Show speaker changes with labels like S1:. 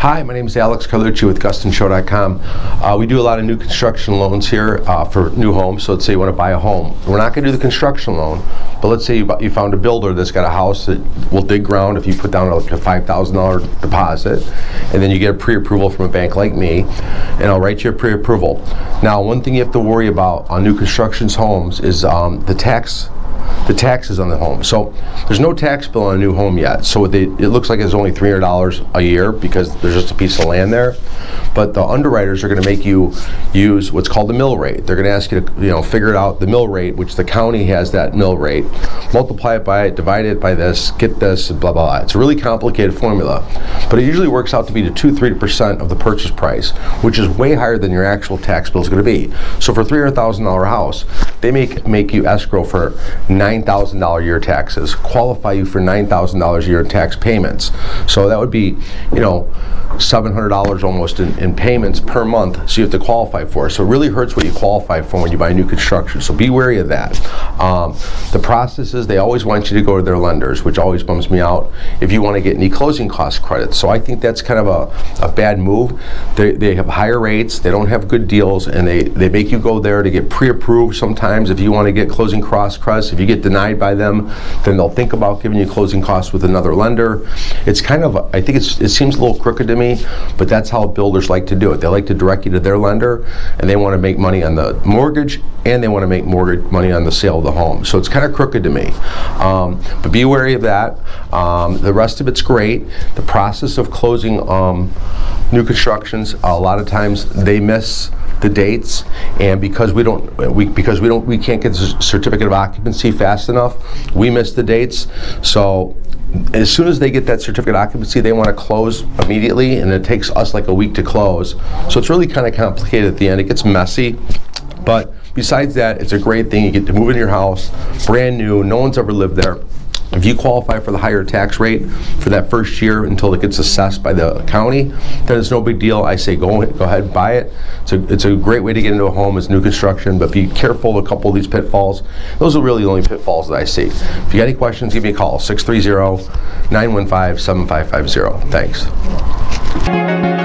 S1: Hi, my name is Alex Carlucci with GustanCho.com. Uh, we do a lot of new construction loans here uh, for new homes. So let's say you want to buy a home. We're not going to do the construction loan, but let's say you, bu- you found a builder that's got a house that will dig ground if you put down a $5,000 deposit, and then you get a pre-approval from a bank like me, and I'll write you a pre-approval. Now, one thing you have to worry about on new constructions homes is um, the tax the taxes on the home. So there's no tax bill on a new home yet. So they, it looks like it's only $300 a year because there's just a piece of land there. But the underwriters are going to make you use what's called the mill rate. They're going to ask you to, you know, figure it out the mill rate, which the county has that mill rate, multiply it by it, divide it by this, get this, blah, blah, blah. It's a really complicated formula. But it usually works out to be to 2 3% of the purchase price, which is way higher than your actual tax bill is going to be. So for a $300,000 house, they make, make you escrow for $9,000 a year taxes, qualify you for $9,000 a year in tax payments. So that would be, you know, $700 almost in, in payments per month, so you have to qualify for. So it really hurts what you qualify for when you buy new construction. So be wary of that. Um, the process is they always want you to go to their lenders, which always bums me out if you want to get any closing cost credits. So I think that's kind of a, a bad move. They, they have higher rates, they don't have good deals, and they, they make you go there to get pre-approved sometimes if you want to get closing cost credits. If you get denied by them, then they'll think about giving you closing costs with another lender. It's kind of, I think it's, it seems a little crooked to me, but that's how builders like to do it. They like to direct you to their lender, and they want to make money on the mortgage, and they want to make mortgage money on the sale of the home. So it's kind of crooked to me. Um, but be wary of that. Um, the rest of it's great. The process of closing um, new constructions, a lot of times they miss the dates, and because we don't, we because we don't, we can't get the certificate of occupancy fast enough, we miss the dates. So as soon as they get that certificate of occupancy, they want to close immediately, and it takes us like a week to close. So it's really kind of complicated at the end. It gets messy, but besides that, it's a great thing. You get to move in your house, brand new, no one's ever lived there. If you qualify for the higher tax rate for that first year until it gets assessed by the county, then it's no big deal. I say go go ahead and buy it. It's a, it's a great way to get into a home. It's new construction, but be careful of a couple of these pitfalls. Those are really the only pitfalls that I see. If you got any questions, give me a call 630 915 7550. Thanks.